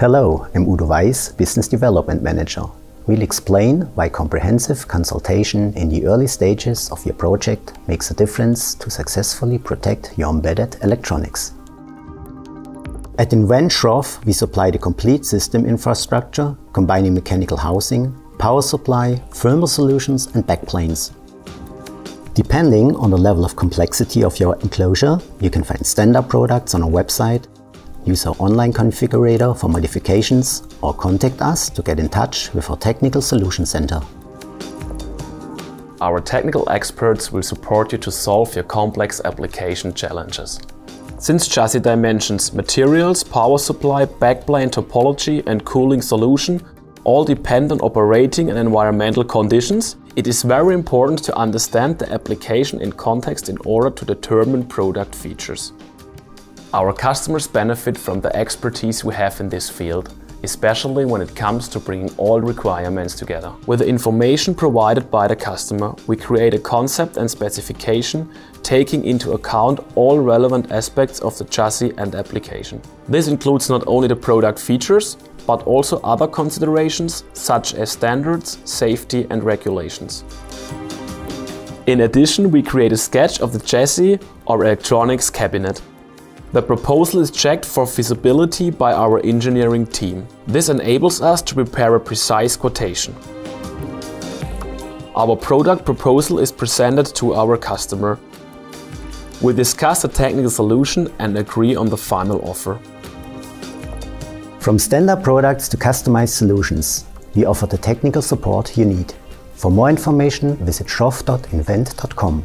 Hello, I'm Udo Weiss, Business Development Manager. We'll explain why comprehensive consultation in the early stages of your project makes a difference to successfully protect your embedded electronics. At nVent we supply the complete system infrastructure, combining mechanical housing, power supply, thermal solutions and backplanes. Depending on the level of complexity of your enclosure, you can find standard products on our website Use our online configurator for modifications or contact us to get in touch with our Technical Solution Center. Our technical experts will support you to solve your complex application challenges. Since chassis dimensions, materials, power supply, backplane topology and cooling solution all depend on operating and environmental conditions, it is very important to understand the application in context in order to determine product features. Our customers benefit from the expertise we have in this field, especially when it comes to bringing all requirements together. With the information provided by the customer, we create a concept and specification taking into account all relevant aspects of the chassis and application. This includes not only the product features, but also other considerations such as standards, safety and regulations. In addition, we create a sketch of the chassis or electronics cabinet. The proposal is checked for feasibility by our engineering team. This enables us to prepare a precise quotation. Our product proposal is presented to our customer. We discuss the technical solution and agree on the final offer. From standard products to customized solutions, we offer the technical support you need. For more information, visit schroff.nvent.com.